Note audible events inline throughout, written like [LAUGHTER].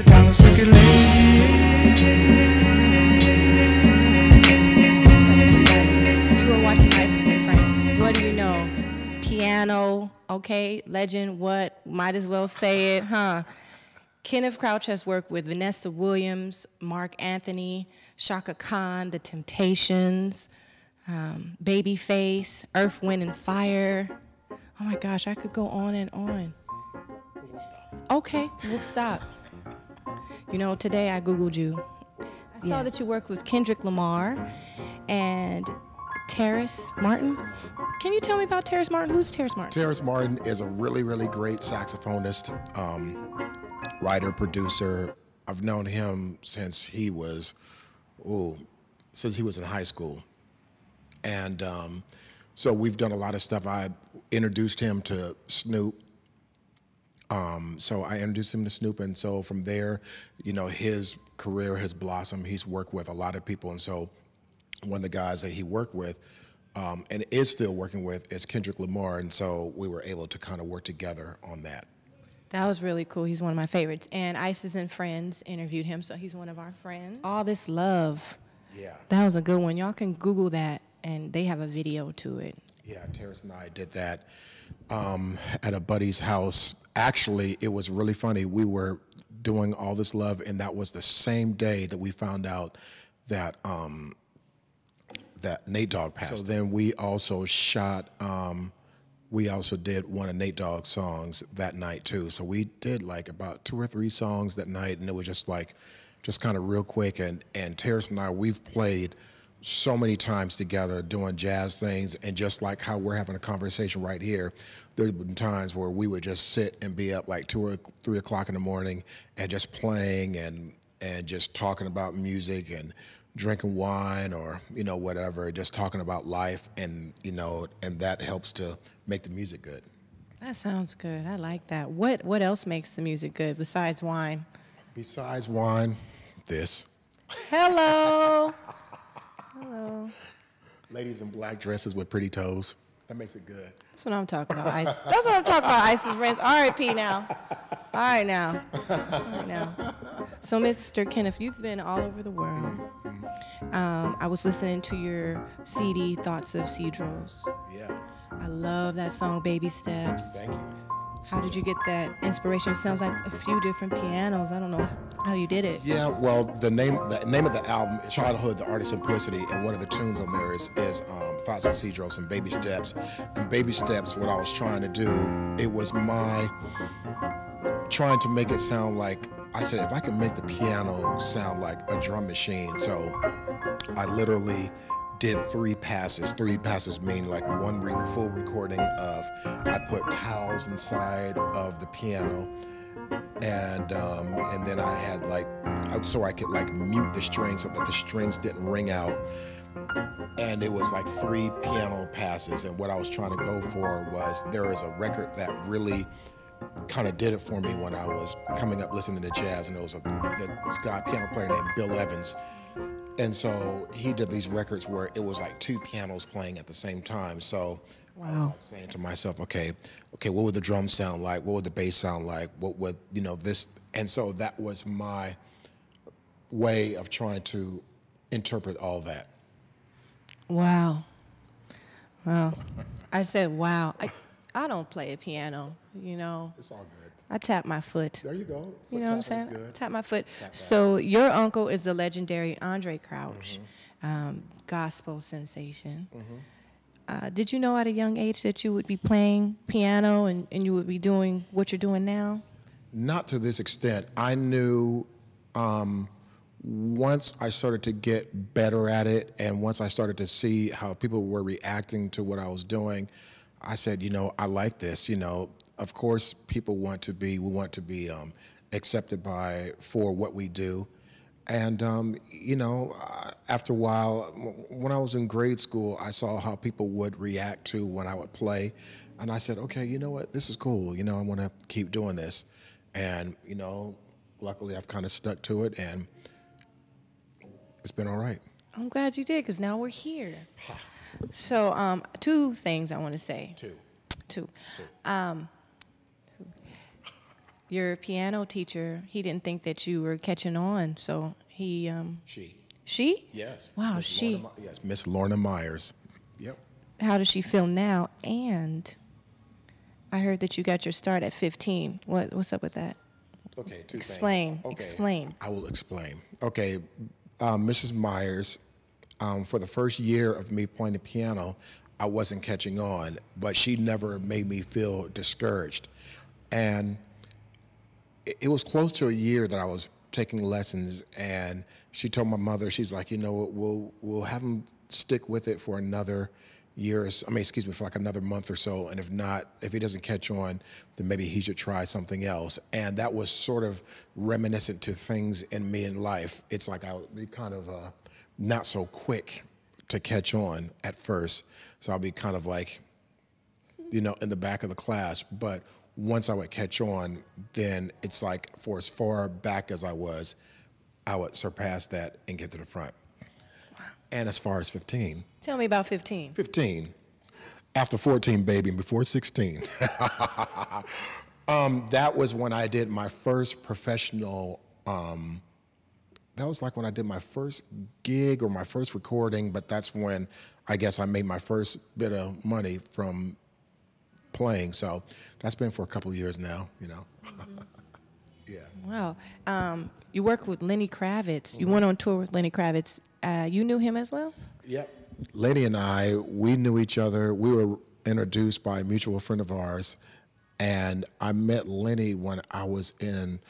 You are watching Friends. What do you know? Piano, okay, legend, what? Might as well say it, huh? Kenneth Crouch has worked with Vanessa Williams, Mark Anthony, Chaka Khan, The Temptations, um, Babyface, Earth, Wind, and Fire. Oh my gosh, I could go on and on. Okay, we'll stop. You know, today I Googled you. I saw Yeah. that you worked with Kendrick Lamar and Terrace Martin. Can you tell me about Terrace Martin? Who's Terrace Martin? Terrence Martin is a really, really great saxophonist, um, writer, producer. I've known him since he was, ooh, since he was in high school. And um, so we've done a lot of stuff. I introduced him to Snoop. Um, so I introduced him to Snoop, and so from there, you know, his career has blossomed. He's worked with a lot of people, and so one of the guys that he worked with um, and is still working with is Kendrick Lamar, and so we were able to kind of work together on that. That was really cool. He's one of my favorites. And Isis and Friends interviewed him, so he's one of our friends. All this love. Yeah. That was a good one. Y'all can Google that, and they have a video to it. Yeah, Terrence and I did that um, at a buddy's house. Actually, it was really funny. We were doing all this love, and that was the same day that we found out that um, that Nate Dogg passed. So then we also shot. Um, we also did one of Nate Dogg's songs that night too. So we did like about two or three songs that night, and it was just like, just kind of real quick. And and Terrence and I, we've played so many times together doing jazz things, and just like how we're having a conversation right here, there's been times where we would just sit and be up like two or three o'clock in the morning and just playing and and just talking about music and drinking wine or you know whatever just talking about life and you know and that helps to make the music good That sounds good. I like that. What What else makes the music good besides wine? besides wine this Hello. [LAUGHS] Hello. ladies in black dresses with pretty toes that makes it good That's what I'm talking about. Ice. That's what I'm talking about. Isis friends. R.I.P. now. All right now. All right now. So, Mr. Kenneth, you've been all over the world. Um, I was listening to your CD, Thoughts of Cedros. yeah I love that song, Baby Steps. thank you How did you get that inspiration? It sounds like a few different pianos. I don't know how you did it. Yeah, well, the name the name of the album, Childhood, the Art of Simplicity, and one of the tunes on there is is um, Thoughts and Cedros and Baby Steps. And Baby Steps, what I was trying to do, it was my trying to make it sound like I said if I could make the piano sound like a drum machine. So I literally did three passes. Three passes mean like one re- full recording of I put towels inside of the piano and um, and then I had like so I could like mute the strings so that the strings didn't ring out. And it was like three piano passes. And what I was trying to go for was there is a record that really kind of did it for me when I was coming up listening to jazz, and it was a this guy piano player named Bill Evans. And so he did these records where it was like two pianos playing at the same time. So I was like saying to myself, okay, okay, what would the drums sound like? What would the bass sound like? What would you know this? And so that was my way of trying to interpret all that. Wow. Wow. I said, wow. I, I don't play a piano, you know. It's all good. I tap my foot. There you go. You know what I'm saying? Good. Tap my foot. So your uncle is the legendary Andraé Crouch, Mm-hmm. um, gospel sensation. Uh, did you know at a young age that you would be playing piano and, and you would be doing what you're doing now? Not to this extent. I knew um, once I started to get better at it, and once I started to see how people were reacting to what I was doing, I said, you know, I like this. You know, of course, people want to be, we want to be um, accepted by for what we do. And um, you know, uh, after a while, when I was in grade school, I saw how people would react to when I would play, and I said, okay, you know what, this is cool. You know, I want to keep doing this, and you know, luckily I've kind of stuck to it, and it's been all right. I'm glad you did because now we're here. [SIGHS] So, um, two things I want to say. Too. Two. Um, your piano teacher, he didn't think that you were catching on, so he, um, She. she? Yes. Wow, Miss she. Lorna, yes, Miss Lorna Myers. Yep. How does she feel now? And I heard that you got your start at 15. What, what's up with that? Okay, two Explain, things. Okay, explain. I will explain. Okay, um, Mrs. Myers, um, for the first year of me playing the piano, I wasn't catching on, but she never made me feel discouraged. And it, was close to a year that I was taking lessons, and she told my mother, she's like, you know, we'll we'll have him stick with it for another year. or so- I mean, excuse me, for like another month or so, and if not, if he doesn't catch on, then maybe he should try something else. And that was sort of reminiscent to things in me in life. It's like I would be kind of uh, not so quick to catch on at first, so I'll be kind of like you know, in the back of the class. But once I would catch on, then it's like for as far back as I was, I would surpass that and get to the front. And as far as 15, Tell me about 15. 15, after 14, baby, and before 16, [LAUGHS] um, that was when I did my first professional. Um, that was like when I did my first gig or my first recording, but that's when I guess I made my first bit of money from playing. So that's been for a couple of years now, you know. [LAUGHS] yeah. Wow. Um, you work with Lenny Kravitz. You went on tour with Lenny Kravitz. Uh, you knew him as well? Yep. Lenny and I, we knew each other. We were introduced by a mutual friend of ours, and I met Lenny when I was in,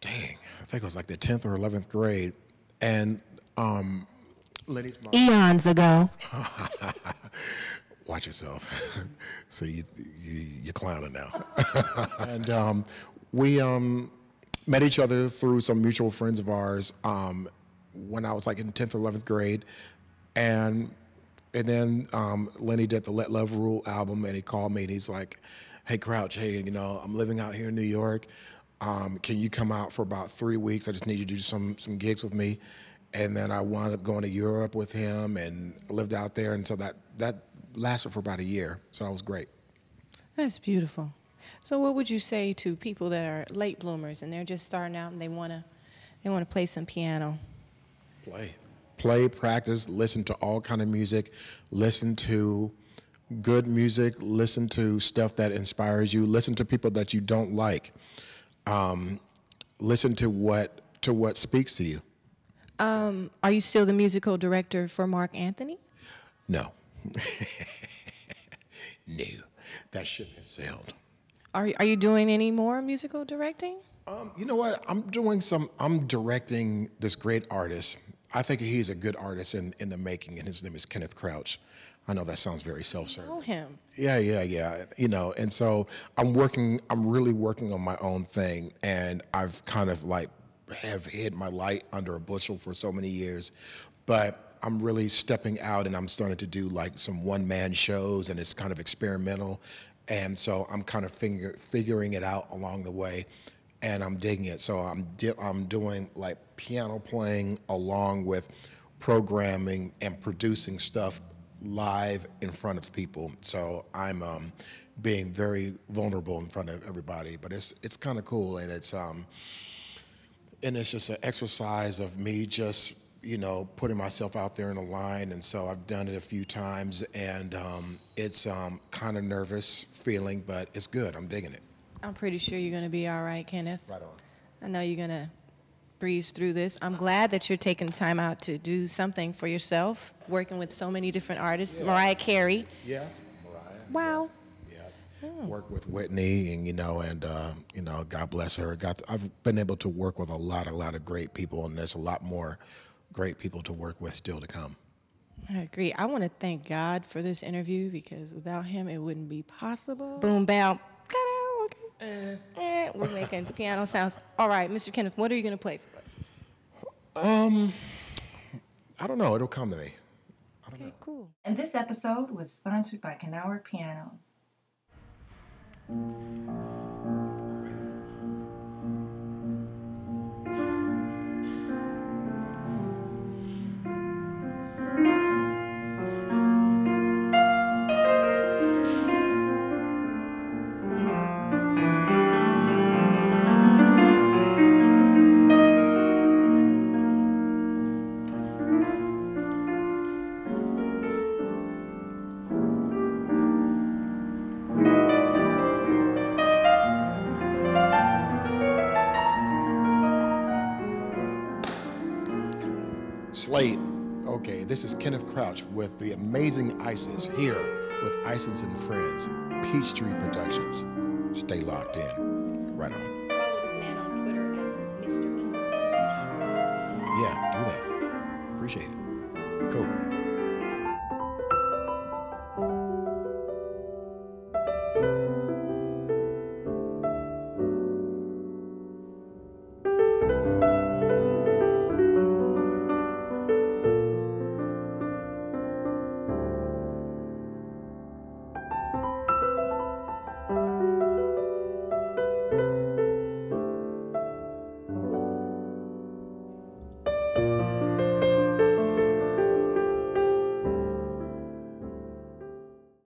dang, I think it was like the 10th or 11th grade, and um, Lenny's mom. Eons ago. [LAUGHS] watch yourself. [LAUGHS] so you, you you're clowning now. [LAUGHS] and um, we um, met each other through some mutual friends of ours um, when I was like in 10th or 11th grade, and and then um, Lenny did the Let Love Rule album, and he called me and he's like, "Hey Crouch, hey, you know I'm living out here in New York. Um, can you come out for about three weeks? I just need you to do some some gigs with me." And then I wound up going to Europe with him and lived out there, and so that that lasted for about a year. So that was great. That's beautiful. So, what would you say to people that are late bloomers and they're just starting out and they wanna they wanna play some piano? Play. Play, practice, listen to all kind of music, listen to good music, listen to stuff that inspires you, listen to people that you don't like. Um, listen to what to what speaks to you. Um, are you still the musical director for Mark Anthony? No. [LAUGHS] no. That ship has sailed. Are are you doing any more musical directing? Um, you know what? I'm doing some. I'm directing this great artist. I think he's a good artist in, in the making, and his name is Kenneth Crouch. I know that sounds very self-serving. Know him. Yeah, yeah, yeah. You know, and so I'm working. I'm really working on my own thing, and I've kind of like have hid my light under a bushel for so many years, but I'm really stepping out, and I'm starting to do like some one-man shows, and it's kind of experimental, and so I'm kind of figure, figuring it out along the way, and I'm digging it. So I'm di- I'm doing like piano playing along with programming and producing stuff live in front of people. So I'm um, being very vulnerable in front of everybody, but it's it's kind of cool, and it's um, and it's just an exercise of me just you know putting myself out there in a line, and so I've done it a few times, and um, it's um, kind of nervous feeling, but it's good. I'm digging it. I'm pretty sure you're gonna be all right, Kenneth. Right on. I know you're gonna breeze through this. I'm glad that you're taking time out to do something for yourself, working with so many different artists. Mariah Carey. Yeah, Mariah. Wow. Yeah, work with Whitney, and you know, and uh, you know, God bless her. Got I've been able to work with a lot, a lot of great people, and there's a lot more great people to work with still to come. I agree. I want to thank God for this interview because without him, it wouldn't be possible. Boom, bow. Okay. Eh, we're making [LAUGHS] piano sounds. All right, Mr. Kenneth, what are you going to play for us? Um, I don't know. It'll come to me. Okay, cool. And this episode was sponsored by Knauer Pianos. Slate. Okay, this is Kenneth Crouch with the amazing Isis here with Isis and Friends, Peachtree Productions. Stay locked in.